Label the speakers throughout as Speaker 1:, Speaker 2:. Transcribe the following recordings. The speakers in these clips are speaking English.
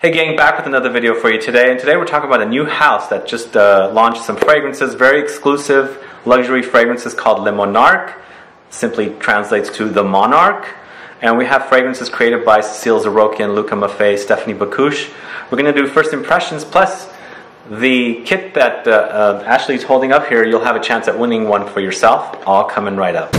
Speaker 1: Hey gang, back with another video for you today. And today we're talking about a new house that just uh, launched some fragrances, very exclusive luxury fragrances called Le Monarque. Simply translates to the monarch. And we have fragrances created by Cecile Zarokian, Luca Maffei, Stephanie Bakouche. We're going to do first impressions plus the kit that uh, uh, Ashley's holding up here. You'll have a chance at winning one for yourself. All coming right up.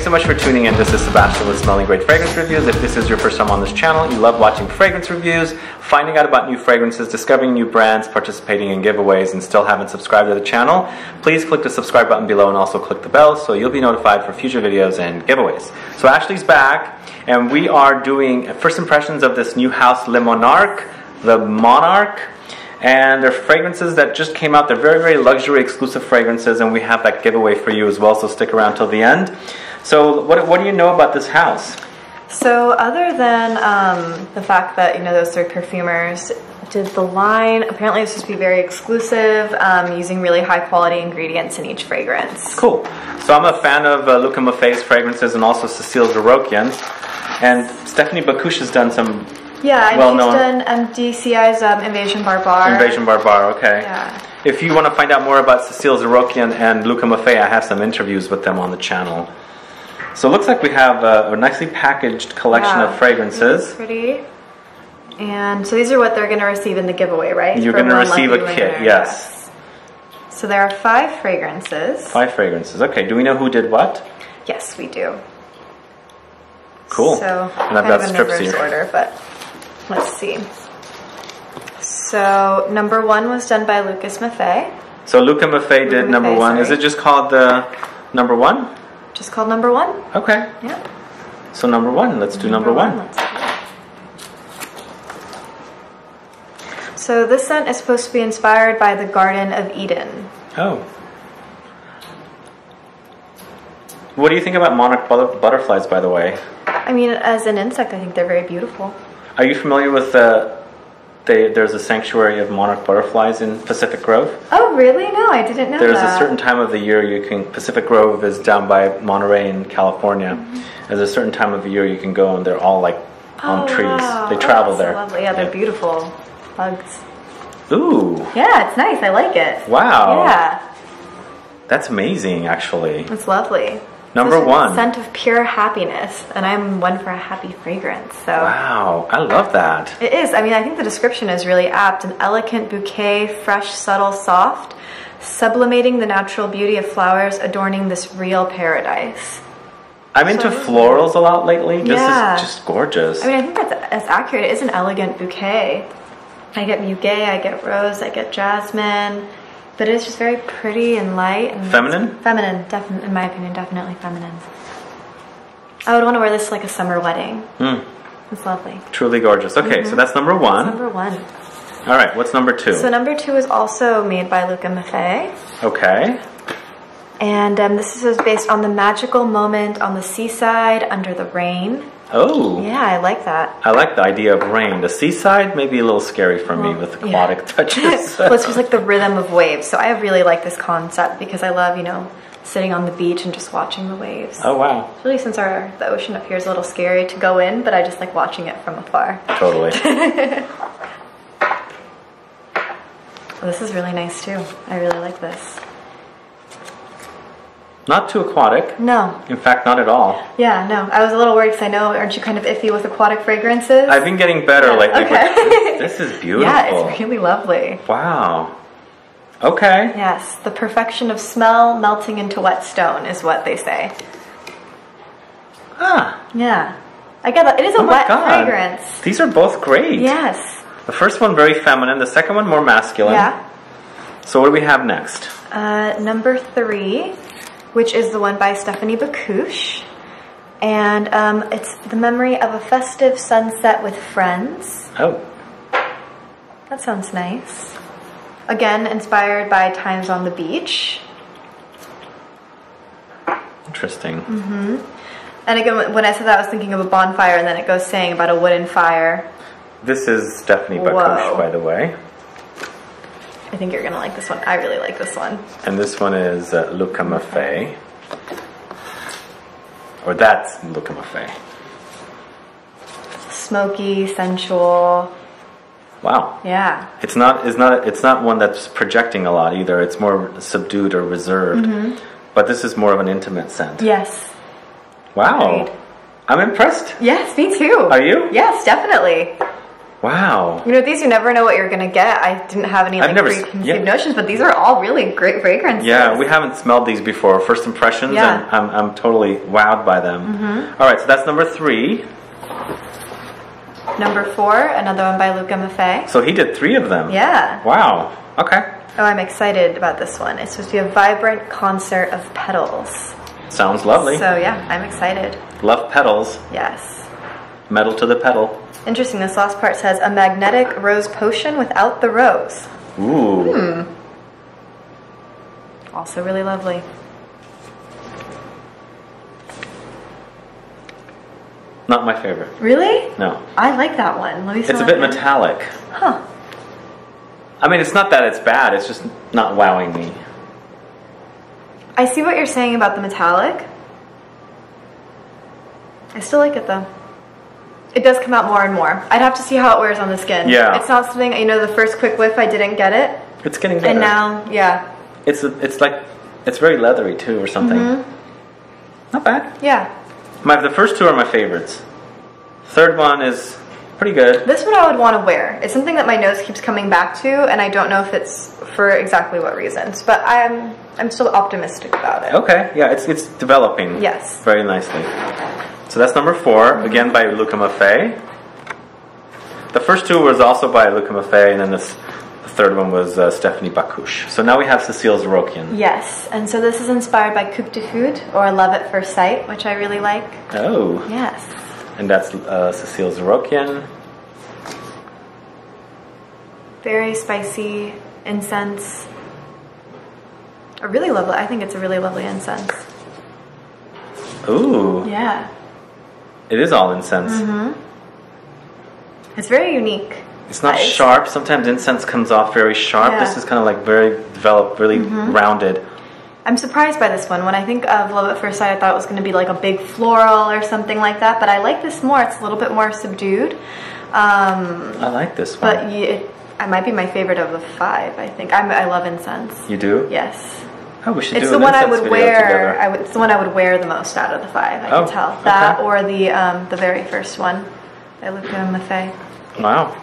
Speaker 1: Thanks so much for tuning in. This is Sebastian with Smelling Great Fragrance Reviews. If this is your first time on this channel, you love watching fragrance reviews, finding out about new fragrances, discovering new brands, participating in giveaways, and still haven't subscribed to the channel, please click the subscribe button below and also click the bell so you'll be notified for future videos and giveaways. So Ashley's back, and we are doing first impressions of this new house, Le Monarque, the Monarch and they're fragrances that just came out. They're very, very luxury exclusive fragrances, and we have that giveaway for you as well, so stick around till the end. So, what, what do you know about this house?
Speaker 2: So, other than um, the fact that you know those three perfumers did the line, apparently it's supposed to be very exclusive, um, using really high quality ingredients in each fragrance.
Speaker 1: Cool. So, I'm a fan of uh, Luca Maffei's fragrances and also Cecile Zarokian, and Stephanie Bakouche has done some
Speaker 2: yeah,
Speaker 1: well
Speaker 2: and she's done MDCI's um, Invasion Barbare.
Speaker 1: Invasion Barbare, okay.
Speaker 2: Yeah.
Speaker 1: If you want to find out more about Cecile Zarokian and Luca Maffei, I have some interviews with them on the channel. So it looks like we have a, a nicely packaged collection of fragrances.
Speaker 2: Pretty. And so these are what they're going to receive in the giveaway, right?
Speaker 1: You're going to receive a kit, yes.
Speaker 2: So there are five fragrances.
Speaker 1: Five fragrances. Okay. Do we know who did what?
Speaker 2: Yes, we do.
Speaker 1: Cool.
Speaker 2: So
Speaker 1: and I've got strips
Speaker 2: here. order, but let's see. So number one was done by Lucas Maffei.
Speaker 1: So Luca Maffei did Maffei, number one. Sorry. Is it just called the number one?
Speaker 2: Just called number one.
Speaker 1: Okay.
Speaker 2: Yeah.
Speaker 1: So number one. Let's do number, number one. one.
Speaker 2: So this scent is supposed to be inspired by the Garden of Eden.
Speaker 1: Oh. What do you think about monarch butterflies, by the way?
Speaker 2: I mean, as an insect, I think they're very beautiful.
Speaker 1: Are you familiar with the? They, there's a sanctuary of monarch butterflies in Pacific Grove.
Speaker 2: Oh, really? No, I didn't know
Speaker 1: there's
Speaker 2: that.
Speaker 1: a certain time of the year you can. Pacific Grove is down by Monterey in California. Mm-hmm. There's a certain time of the year you can go, and they're all like on
Speaker 2: oh,
Speaker 1: trees.
Speaker 2: Wow.
Speaker 1: They travel
Speaker 2: oh,
Speaker 1: there.
Speaker 2: lovely. Yeah, they're yeah. beautiful bugs.
Speaker 1: Ooh.
Speaker 2: Yeah, it's nice. I like it.
Speaker 1: Wow.
Speaker 2: Yeah.
Speaker 1: That's amazing, actually.
Speaker 2: It's lovely.
Speaker 1: Number one.
Speaker 2: Scent of pure happiness, and I'm one for a happy fragrance. So
Speaker 1: wow, I love that.
Speaker 2: It is. I mean, I think the description is really apt. An elegant bouquet, fresh, subtle, soft, sublimating the natural beauty of flowers, adorning this real paradise.
Speaker 1: I'm so, into florals a lot lately. This
Speaker 2: yeah.
Speaker 1: is just gorgeous.
Speaker 2: I mean, I think that's, that's accurate. It is an elegant bouquet. I get muguet, I get rose, I get jasmine. But it's just very pretty and light and
Speaker 1: feminine.
Speaker 2: Feminine, definitely, in my opinion, definitely feminine. I would want to wear this like a summer wedding.
Speaker 1: Mm.
Speaker 2: It's lovely.
Speaker 1: Truly gorgeous. Okay, mm-hmm. so that's number one.
Speaker 2: That's number one.
Speaker 1: All right, what's number two?
Speaker 2: So number two is also made by Luca Maffei.
Speaker 1: Okay.
Speaker 2: And um, this is based on the magical moment on the seaside under the rain.
Speaker 1: Oh.
Speaker 2: Yeah, I like that.
Speaker 1: I like the idea of rain. The seaside may be a little scary for well, me with aquatic yeah. touches.
Speaker 2: well, it's just like the rhythm of waves. So I really like this concept because I love, you know, sitting on the beach and just watching the waves.
Speaker 1: Oh wow.
Speaker 2: Really since our the ocean up here is a little scary to go in, but I just like watching it from afar.
Speaker 1: Totally.
Speaker 2: well, this is really nice too. I really like this.
Speaker 1: Not too aquatic.
Speaker 2: No.
Speaker 1: In fact, not at all.
Speaker 2: Yeah, no. I was a little worried because I know, aren't you kind of iffy with aquatic fragrances?
Speaker 1: I've been getting better yeah. lately. Okay. this is beautiful.
Speaker 2: Yeah, it's really lovely.
Speaker 1: Wow. Okay.
Speaker 2: Yes, the perfection of smell melting into wet stone is what they say.
Speaker 1: Ah.
Speaker 2: Yeah. I get that. It is a
Speaker 1: oh
Speaker 2: wet
Speaker 1: God.
Speaker 2: fragrance.
Speaker 1: These are both great.
Speaker 2: Yes.
Speaker 1: The first one very feminine, the second one more masculine.
Speaker 2: Yeah.
Speaker 1: So what do we have next?
Speaker 2: Uh, number three, which is the one by Stephanie Bakouche. And um, it's the memory of a festive sunset with friends.
Speaker 1: Oh.
Speaker 2: That sounds nice. Again, inspired by Times on the Beach.
Speaker 1: Interesting.
Speaker 2: Mm-hmm. And again, when I said that, I was thinking of a bonfire, and then it goes saying about a wooden fire.
Speaker 1: This is Stephanie Bakouche, by the way.
Speaker 2: I think you're gonna like this one. I really like this one.
Speaker 1: And this one is uh, Luca Maffei. Or that's Luca Maffei.
Speaker 2: Smoky, sensual.
Speaker 1: Wow.
Speaker 2: Yeah.
Speaker 1: It's not it's not it's not one that's projecting a lot either. It's more subdued or reserved.
Speaker 2: Mm-hmm.
Speaker 1: But this is more of an intimate scent.
Speaker 2: Yes.
Speaker 1: Wow.
Speaker 2: Agreed.
Speaker 1: I'm impressed.
Speaker 2: Yes, me too.
Speaker 1: Are you?
Speaker 2: Yes, definitely.
Speaker 1: Wow.
Speaker 2: You know, these you never know what you're gonna get. I didn't have any like
Speaker 1: never
Speaker 2: preconceived
Speaker 1: yeah.
Speaker 2: notions, but these are all really great fragrances.
Speaker 1: Yeah, we haven't smelled these before. First impressions,
Speaker 2: Yeah.
Speaker 1: and I'm, I'm totally wowed by them.
Speaker 2: Mm-hmm.
Speaker 1: All right, so that's number three.
Speaker 2: Number four, another one by Luca Maffei.
Speaker 1: So he did three of them.
Speaker 2: Yeah.
Speaker 1: Wow. Okay.
Speaker 2: Oh, I'm excited about this one. It's supposed to be a vibrant concert of petals.
Speaker 1: Sounds lovely.
Speaker 2: So yeah, I'm excited.
Speaker 1: Love petals.
Speaker 2: Yes.
Speaker 1: Metal to the pedal.
Speaker 2: Interesting. This last part says a magnetic rose potion without the rose.
Speaker 1: Ooh.
Speaker 2: Hmm. Also really lovely.
Speaker 1: Not my favorite.
Speaker 2: Really?
Speaker 1: No.
Speaker 2: I like that one. Let me.
Speaker 1: It's a bit
Speaker 2: again.
Speaker 1: metallic.
Speaker 2: Huh.
Speaker 1: I mean, it's not that it's bad. It's just not wowing me.
Speaker 2: I see what you're saying about the metallic. I still like it though. It does come out more and more. I'd have to see how it wears on the skin.
Speaker 1: Yeah.
Speaker 2: It's not something you know. The first quick whiff, I didn't get it,
Speaker 1: It's getting better.
Speaker 2: and now, yeah,
Speaker 1: it's a, it's like it's very leathery too, or something.
Speaker 2: Mm-hmm.
Speaker 1: Not bad.
Speaker 2: yeah.
Speaker 1: My the first two are my favorites. Third one is pretty good.
Speaker 2: This one I would want to wear. It's something that my nose keeps coming back to, and I don't know if it's for exactly what reasons, but I'm I'm still optimistic about it.
Speaker 1: Okay, yeah, it's it's developing.
Speaker 2: Yes.
Speaker 1: Very nicely. So that's number 4 again by Luca Maffei. The first two was also by Luca Maffei, and then this, the third one was uh, Stephanie Bakouche. So now we have Cecile Zarokian.
Speaker 2: Yes, and so this is inspired by Coup de Foudre or Love at First Sight, which I really like.
Speaker 1: Oh,
Speaker 2: Yes.
Speaker 1: and that's uh, Cecile Zarokian.
Speaker 2: Very spicy incense. A really lovely. I think it's a really lovely incense.
Speaker 1: Ooh,
Speaker 2: Yeah.
Speaker 1: It is all incense.
Speaker 2: It's very unique.
Speaker 1: It's not
Speaker 2: Uh, it's-
Speaker 1: sharp. Sometimes incense comes off very sharp.
Speaker 2: Yeah.
Speaker 1: This is kind of like very developed, really rounded.
Speaker 2: I'm surprised by this one. When I think of Love at First Sight, I thought it was going to be like a big floral or something like that. But I like this more. It's a little bit more subdued. Um,
Speaker 1: I like this one.
Speaker 2: but it, it might be my favorite of the five. I think I'm, I love incense.
Speaker 1: you do?
Speaker 2: Yes,
Speaker 1: Oh, we should
Speaker 2: it's
Speaker 1: do
Speaker 2: the one I would wear. I would, it's the one I would wear the most out of the five. I
Speaker 1: Oh,
Speaker 2: can tell that
Speaker 1: okay.
Speaker 2: or the um, the very first one by Luca Maffei.
Speaker 1: Wow.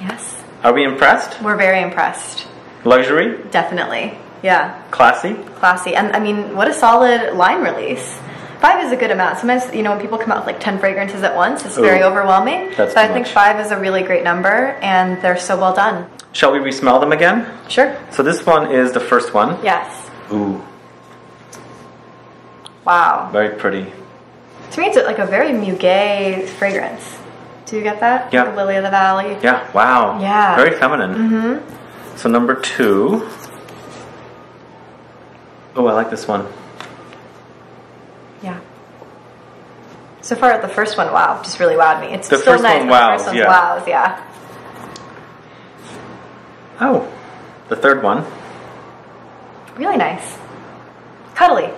Speaker 2: Yes,
Speaker 1: Are we impressed?
Speaker 2: we're very impressed.
Speaker 1: Luxury?
Speaker 2: Definitely, yeah.
Speaker 1: Classy?
Speaker 2: classy. And I mean, what a solid line release. Five is a good amount. Sometimes, you know, when people come out with like 10 fragrances at once, it's very overwhelming.
Speaker 1: that's
Speaker 2: so I think
Speaker 1: much.
Speaker 2: five is a really great number and they're so well done.
Speaker 1: Shall we resmell them again?
Speaker 2: Sure.
Speaker 1: So this one is the first one.
Speaker 2: Yes.
Speaker 1: Ooh,
Speaker 2: Wow.
Speaker 1: very pretty.
Speaker 2: To me, it's like a very muguet fragrance. Do you get that?
Speaker 1: Yeah.
Speaker 2: Like Lily of the Valley.
Speaker 1: Yeah, wow.
Speaker 2: Yeah.
Speaker 1: Very feminine. Mm-hmm. So number two. Oh, I like this one.
Speaker 2: Yeah. So far, the first one, wow, just really wowed me. It's
Speaker 1: The
Speaker 2: still nice.
Speaker 1: one
Speaker 2: but the first one
Speaker 1: yeah.
Speaker 2: wows, yeah.
Speaker 1: Oh, the third one.
Speaker 2: Really nice. Cuddly.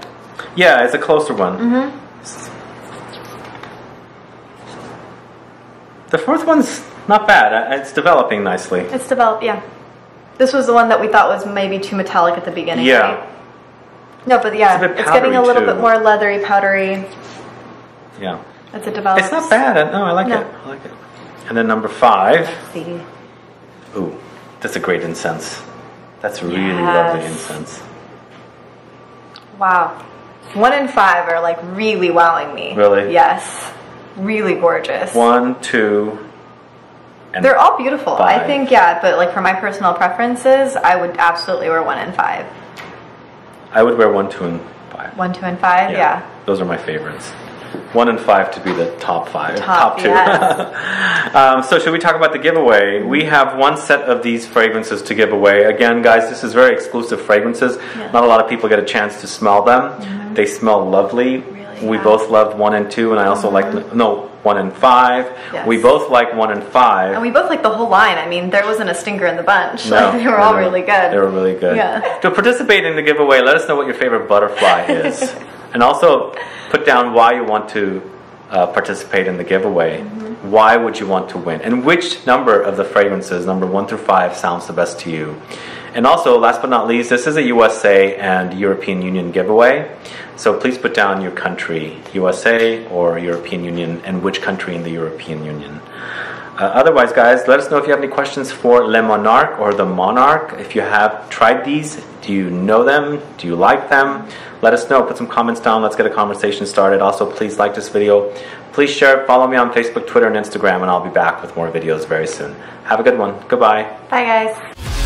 Speaker 1: Yeah, it's a closer one.
Speaker 2: Mm-hmm.
Speaker 1: The fourth one's not bad. Uh, It's developing nicely.
Speaker 2: It's developed, yeah. This was the one that we thought was maybe too metallic at the beginning.
Speaker 1: Yeah.
Speaker 2: right? No, but yeah,
Speaker 1: It's a
Speaker 2: it's getting a little
Speaker 1: too.
Speaker 2: bit more leathery, powdery
Speaker 1: Yeah.
Speaker 2: as it develops.
Speaker 1: It's not bad. No, I like
Speaker 2: No.
Speaker 1: it. I like it. And then number five.
Speaker 2: See.
Speaker 1: Ooh, that's a great incense. That's really
Speaker 2: Yes.
Speaker 1: lovely incense.
Speaker 2: Wow. One and five are like really wowing me.
Speaker 1: Really?
Speaker 2: Yes. Really gorgeous.
Speaker 1: One, two, and
Speaker 2: They're all beautiful. I think, yeah, but like for my personal preferences, I would absolutely wear one and five.
Speaker 1: I would wear one, two, and five.
Speaker 2: One, two, and five, yeah.
Speaker 1: Those are my favorites. One and five to be the top five.
Speaker 2: Top,
Speaker 1: two.
Speaker 2: yes.
Speaker 1: um, so, should we talk about the giveaway? We have one set of these fragrances to give away. Again, guys, this is very exclusive fragrances.
Speaker 2: Yeah.
Speaker 1: Not a lot of people get a chance to smell them. They smell lovely.
Speaker 2: Really,
Speaker 1: we
Speaker 2: yeah.
Speaker 1: both loved one and two, and I also like no one and five.
Speaker 2: Yes.
Speaker 1: We both like one and five.
Speaker 2: And we both like the whole line. I mean, there wasn't a stinker in the bunch.
Speaker 1: No,
Speaker 2: like, they were all really good.
Speaker 1: They were really good.
Speaker 2: Yeah.
Speaker 1: To participate in the giveaway, let us know what your favorite butterfly is. And also put down why you want to uh, participate in the giveaway. Mm-hmm. Why would you want to win? And which number of the fragrances, number one through five, sounds the best to you? And also, last but not least, this is a USA and European Union giveaway. So please put down your country, USA or European Union, and which country in the European Union. Uh, otherwise, guys, let us know if you have any questions for Le Monarque or the Monarch. If you have tried these, do you know them? Do you like them? Let us know. Put some comments down. Let's get a conversation started. Also, please like this video. Please share. Follow me on Facebook, Twitter, and Instagram, and I'll be back with more videos very soon. Have a good one. Goodbye.
Speaker 2: Bye, guys.